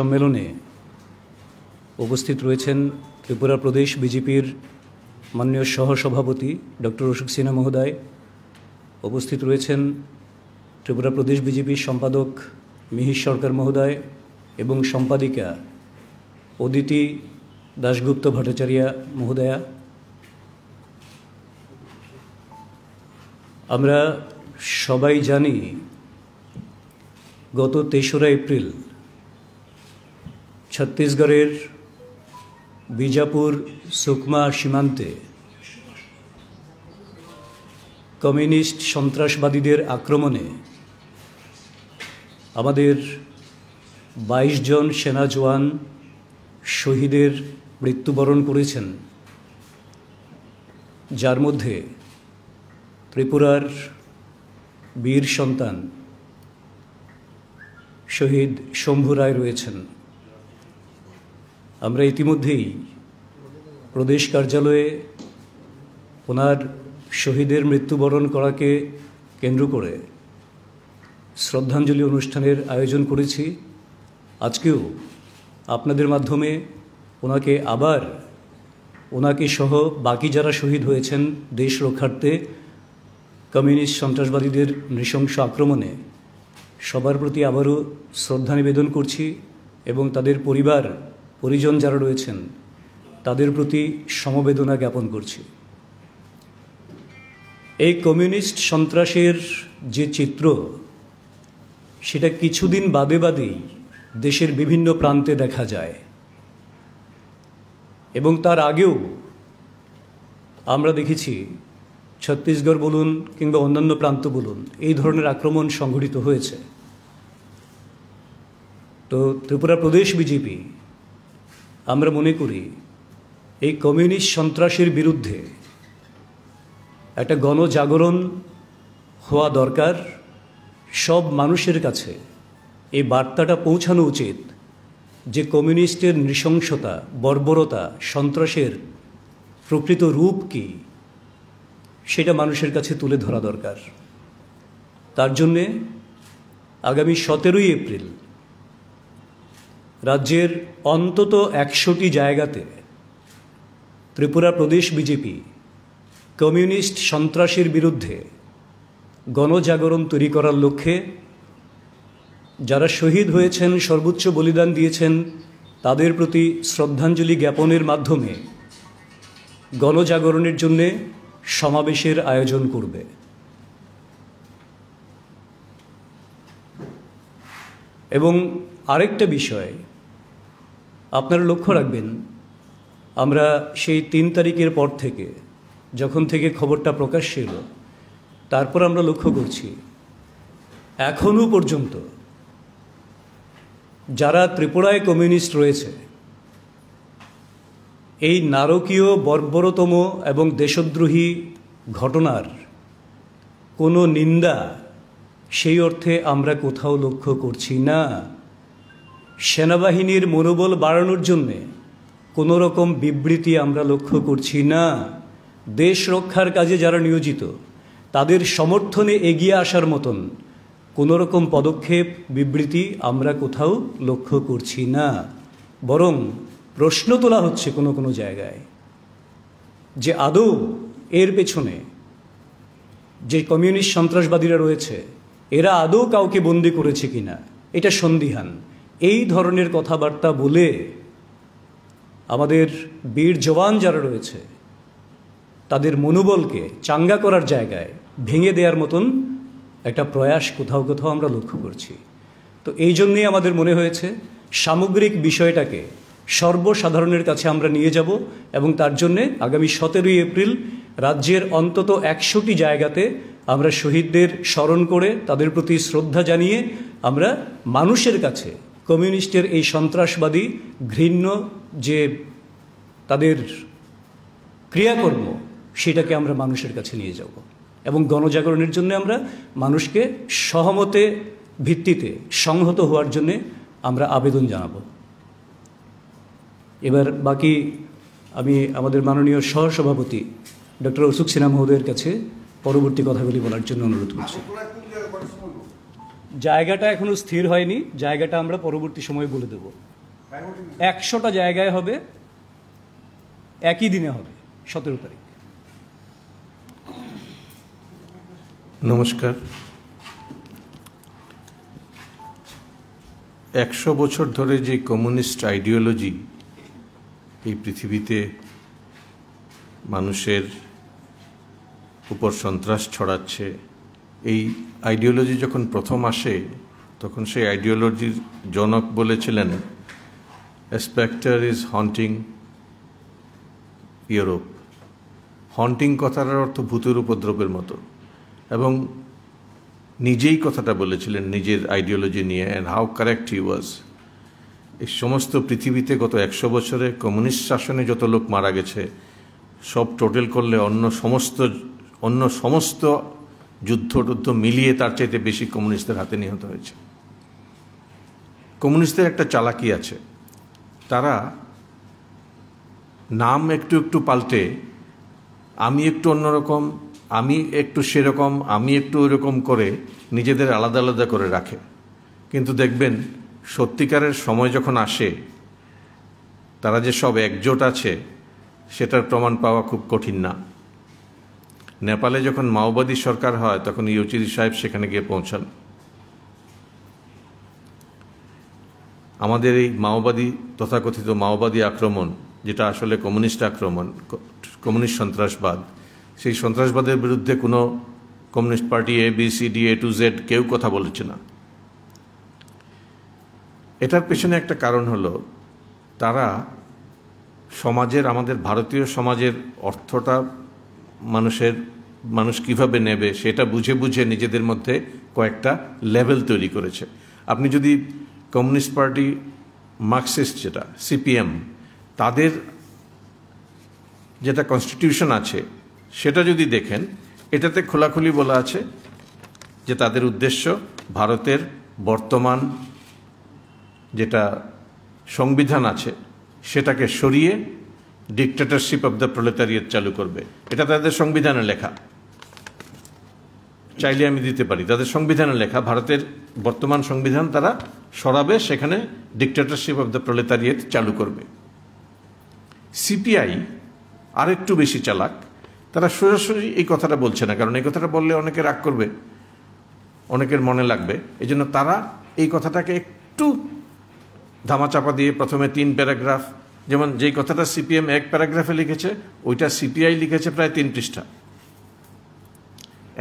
সম্মেলনে উপস্থিত রয়েছেন ত্রিপুরা প্রদেশ বিজেপির মাননীয় সহসভাপতি ডক্টর অশোক সিনহা মহোদয়, উপস্থিত রয়েছেন ত্রিপুরা প্রদেশ বিজেপির সম্পাদক মিহির সরকার মহোদয় এবং সম্পাদিকা অদিতি দাশগুপ্ত ভট্টাচার্য মহোদয়া। আমরা সবাই জানি গত তেসরা এপ্রিল ছত্তিশগড়ের বিজাপুর সুকমা সীমান্তে কমিউনিস্ট সন্ত্রাসবাদীদের আক্রমণে আমাদের বাইশ জন সেনা জওয়ান শহীদের মৃত্যুবরণ করেছেন। যার মধ্যে ত্রিপুরার বীর সন্তান শহীদ শম্ভু রায় রয়েছেন। আমরা ইতিমধ্যেই প্রদেশ কার্যালয়ে ওনার শহীদের মৃত্যুবরণ করাকে কেন্দ্র করে শ্রদ্ধাঞ্জলি অনুষ্ঠানের আয়োজন করেছি। আজকেও আপনাদের মাধ্যমে ওনাকে আবার, ওনাকে সহ বাকি যারা শহীদ হয়েছেন দেশ রক্ষার্থে, কমিউনিস্ট সন্ত্রাসবাদীদের নৃশংস আক্রমণে, সবার প্রতি আবারও শ্রদ্ধা নিবেদন করছি এবং তাদের পরিবার পরিজন যারা রয়েছেন, তাদের প্রতি সমবেদনা জ্ঞাপন করছি। এই কমিউনিস্ট সন্ত্রাসের যে চিত্র, সেটা কিছুদিন বাদে বাদেই দেশের বিভিন্ন প্রান্তে দেখা যায়। এবং তার আগেও আমরা দেখেছি, ছত্তিশগড় বলুন কিংবা অন্যান্য প্রান্ত বলুন, এই ধরনের আক্রমণ সংঘটিত হয়েছে। তো ত্রিপুরা প্রদেশ বিজেপি আমরা মনে করি, এই কমিউনিস্ট সন্ত্রাসের বিরুদ্ধে একটা গণজাগরণ হওয়া দরকার। সব মানুষের কাছে এই বার্তাটা পৌঁছানো উচিত যে কমিউনিস্টের নৃশংসতা, বর্বরতা, সন্ত্রাসের প্রকৃত রূপ কী, সেটা মানুষের কাছে তুলে ধরা দরকার। তার জন্যে আগামী সতেরোই এপ্রিল রাজ্যের অন্তত একশোটি জায়গাতে ত্রিপুরা প্রদেশ বিজেপি কমিউনিস্ট সন্ত্রাসের বিরুদ্ধে গণজাগরণ তৈরি করার লক্ষ্যে যারা শহীদ হয়েছেন, সর্বোচ্চ বলিদান দিয়েছেন, তাদের প্রতি শ্রদ্ধাঞ্জলি জ্ঞাপনের মাধ্যমে গণজাগরণের জন্যে সমাবেশের আয়োজন করবে। এবং আরেকটা বিষয় আপনারা লক্ষ্য রাখবেন, আমরা সেই তিন তারিখের পর থেকে যখন থেকে খবরটা প্রকাশ এলো, তারপর আমরা লক্ষ্য করছি, এখনও পর্যন্ত যারা ত্রিপুরায় কমিউনিস্ট রয়েছে, এই নারকীয় বর্বরতম এবং দেশদ্রোহী ঘটনার কোনো নিন্দা সেই অর্থে আমরা কোথাও লক্ষ্য করছি না। সেনাবাহিনীর মনোবল বাড়ানোর জন্যে কোনো রকম বিবৃতি আমরা লক্ষ্য করছি না। দেশ রক্ষার কাজে যারা নিয়োজিত, তাদের সমর্থনে এগিয়ে আসার মতন কোনো রকম পদক্ষেপ, বিবৃতি আমরা কোথাও লক্ষ্য করছি না। বরং প্রশ্ন তোলা হচ্ছে কোনো কোনো জায়গায় যে আদৌ এর পেছনে যে কমিউনিস্ট সন্ত্রাসবাদীরা রয়েছে, এরা আদৌ কাউকে বন্দি করেছে কিনা, এটা সন্দিহান। এই ধরনের কথাবার্তা বলে আমাদের বীর জওয়ান যারা রয়েছে, তাদের মনোবলকে চাঙ্গা করার জায়গায় ভেঙে দেওয়ার মতন একটা প্রয়াস কোথাও কোথাও আমরা লক্ষ্য করছি। তো এই জন্যেই আমাদের মনে হয়েছে সামগ্রিক বিষয়টাকে সর্বসাধারণের কাছে আমরা নিয়ে যাব এবং তার জন্যে আগামী সতেরোই এপ্রিল রাজ্যের অন্তত একশোটি জায়গাতে আমরা শহীদদের স্মরণ করে তাদের প্রতি শ্রদ্ধা জানিয়ে আমরা মানুষের কাছে কমিউনিস্টের এই সন্ত্রাসবাদী ঘৃণ্য যে তাদের ক্রিয়াকর্ম, সেটাকে আমরা মানুষের কাছে নিয়ে যাব এবং গণজাগরণের জন্য আমরা মানুষকে সহমতে ভিত্তিতে সংহত হওয়ার জন্যে আমরা আবেদন জানাব। এবার বাকি আমি আমাদের মাননীয় সহসভাপতি ডক্টর অশোক সিনহা মহোদয়ের কাছে পরবর্তী কথাগুলি বলার জন্য অনুরোধ করছি। জায়গাটা এখনও স্থির হয়নি, জায়গাটা আমরা পরবর্তী সময়ে বলে দেব। একশোটা জায়গায় হবে, একই দিনে হবে, সতেরো তারিখ। নমস্কার। একশো বছর ধরে যে কমিউনিস্ট আইডিওলজি এই পৃথিবীতে মানুষের উপর সন্ত্রাস ছড়াচ্ছে এই আইডিওলজি যখন প্রথম আসে, তখন সেই আইডিওলজির জনক বলেছিলেন spectre is haunting Europe haunting কথাটার অর্থ ভূতের উপদ্রবের মতো। এবং নিজেই কথাটা বলেছিলেন নিজের আইডিওলজি নিয়ে and how correct he was এই সমস্ত পৃথিবীতে গত একশো বছরে কমিউনিস্ট শাসনে যত লোক মারা গেছে, সব টোটাল করলে অন্য সমস্ত অন্য সমস্ত যুদ্ধ টুদ্ধ মিলিয়ে তার চাইতে বেশি কমিউনিস্টদের হাতে নিহত হয়েছে। কমিউনিস্টদের একটা চালাকি আছে। তারা নাম একটু একটু পাল্টে, আমি একটু অন্যরকম, আমি একটু সেরকম, আমি একটু ওইরকম করে নিজেদের আলাদা আলাদা করে রাখে। কিন্তু দেখবেন, সত্যিকারের সময় যখন আসে, তারা যে সব একজোট আছে, সেটার প্রমাণ পাওয়া খুব কঠিন না। নেপালে যখন মাওবাদী সরকার হয়, তখন ইউচিরি সাহেব সেখানে গিয়ে পৌঁছান। আমাদের এই মাওবাদী, তথাকথিত মাওবাদী আক্রমণ, যেটা আসলে কমিউনিস্ট আক্রমণ কমিউনিস্ট সন্ত্রাসবাদ, সেই সন্ত্রাসবাদের বিরুদ্ধে কোনো communist party A B C D A to Z কেউ কথা বলেছে না। এটার পেছনে একটা কারণ হলো, তারা সমাজের, আমাদের ভারতীয় সমাজের অর্থটা মানুষের, মানুষ কীভাবে নেবে সেটা বুঝে বুঝে নিজেদের মধ্যে কয়েকটা লেভেল তৈরি করেছে। আপনি যদি কমিউনিস্ট পার্টি, মার্কসিস্ট যেটা, সিপিএম, তাদের যেটা কনস্টিটিউশন আছে, সেটা যদি দেখেন, এটাতে খোলাখুলি বলা আছে যে তাদের উদ্দেশ্য ভারতের বর্তমান যেটা সংবিধান আছে, সেটাকে সরিয়ে ডিকটেটরশিপ অব দ্য প্রলেতারিয়েট চালু করবে। এটা তাদের সংবিধানে লেখা। চাইলে আমি দিতে পারি। তাদের সংবিধানে লেখা, ভারতের বর্তমান সংবিধান তারা সরাবে, সেখানে ডিকটেটরশিপ অব দ্য প্রলেতারিয়েট চালু করবে। সিপিআই আরেকটু বেশি চালাক। তারা সোজাসুজি এই কথাটা বলছে না, কারণ এই কথাটা বললে অনেকে রাগ করবে, অনেকের মনে লাগবে। এই জন্য তারা এই কথাটাকে একটু ধামাচাপা দিয়ে প্রথমে তিন প্যারাগ্রাফ যেমন যেই কথাটা সিপিএম এক প্যারাগ্রাফে লিখেছে, ওইটা সিপিআই লিখেছে প্রায় তিন পৃষ্ঠা।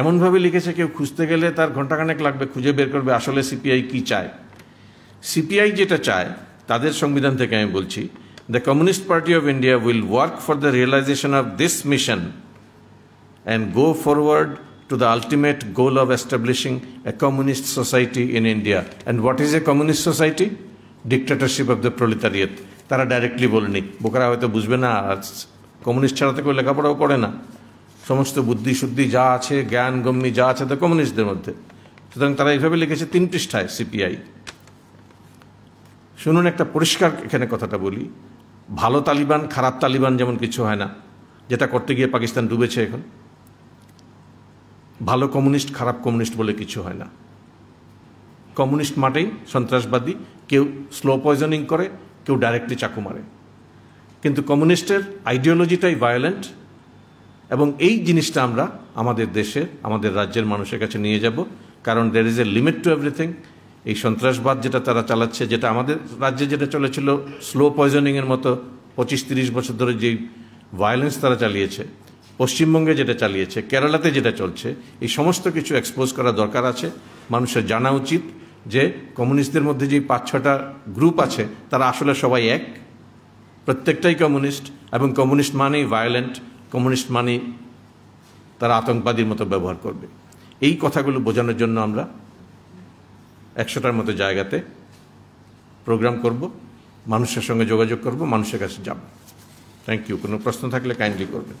এমনভাবে লিখেছে, কেউ খুঁজতে গেলে তার ঘন্টাখানেক লাগবে, খুঁজে বের করবে আসলে সিপিআই কি চায়। সিপিআই যেটা চায়, তাদের সংবিধান থেকে আমি বলছি the communist party of India will work for the realisation of this mission and go forward to the ultimate goal of establishing a communist society in India and what is a communist society Dictatorship of the proletariat. তারা directly বলেনি। বোকারা হয়তো বুঝবে না, আর communist ছাড়া তো কেউ লেখাপড়াও করে না। সমস্ত বুদ্ধি শুদ্ধি যা আছে, জ্ঞান গম্যি যা আছে, তো কমিউনিস্টদের মধ্যে। সুতরাং তারা এইভাবে লিখেছে তিন পৃষ্ঠায় সিপিআই শুনুন একটা পরিষ্কার এখানে কথাটা বলি। ভালো তালিবান, খারাপ তালিবান যেমন কিছু হয় না, যেটা করতে গিয়ে পাকিস্তান ডুবেছে এখন। ভালো কমিউনিস্ট খারাপ কমিউনিস্ট বলে কিছু হয় না। কমিউনিস্ট মাঠেই সন্ত্রাসবাদী, কেউ স্লো পয়জনিং করে কেউ ডাইরেক্টলি চাকু মারে। কিন্তু কমিউনিস্টের আইডিওলজিটাই ভায়োলেন্ট এবং এই জিনিসটা আমরা আমাদের দেশে, আমাদের রাজ্যের মানুষের কাছে নিয়ে যাব। কারণ there is a limit to everything এই সন্ত্রাসবাদ যেটা তারা চালাচ্ছে, যেটা আমাদের রাজ্যে যেটা চলেছিল স্লো পয়জনিংয়ের মতো পঁচিশ তিরিশ বছর ধরে যেই ভায়োলেন্স তারা চালিয়েছে, পশ্চিমবঙ্গে যেটা চালিয়েছে, কেরালাতে যেটা চলছে, এই সমস্ত কিছু এক্সপোজ করা দরকার আছে। মানুষের জানা উচিত। যে কমিউনিস্টদের মধ্যে যে পাঁচ, ছটা গ্রুপ আছে, তারা আসলে সবাই এক। প্রত্যেকটাই কমিউনিস্ট, এবং কমিউনিস্ট মানেই ভায়োলেন্ট কমিউনিস্ট মানেই তারা আতঙ্কবাদীর মতো ব্যবহার করবে। এই কথাগুলো বোঝানোর জন্য আমরা একশোটার মতো জায়গাতে প্রোগ্রাম করব, মানুষের সঙ্গে যোগাযোগ করব, মানুষের কাছে যাব। থ্যাংক ইউ কোনো প্রশ্ন থাকলে কাইন্ডলি করবেন।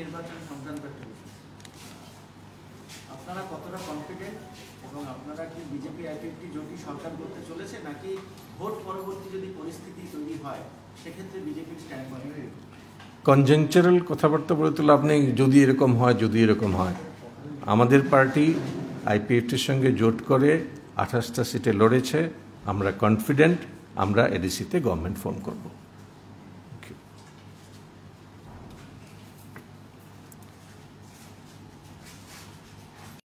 নির্বাচন সংক্রান্ত আপনারা কতটা কনফিডেন্ট এবং আপনারা কি বিজেপি আইপিএফটি জোটই সরকার করতে চলেছে নাকি ভোট পরবর্তী যদি পরিস্থিতি তৈরি হয়, সেক্ষেত্রে বিজেপির স্ট্যান্ড কনজেংচারাল কথাবার্তা বলে তো লাভ নেই, যদি এরকম হয়, যদি এরকম হয়। আমাদের পার্টি আইপিএফটির সঙ্গে জোট করে আঠাশটা সিটে লড়েছে, আমরা কনফিডেন্ট আমরা এডিসিতে গভর্নমেন্ট ফর্ম করব।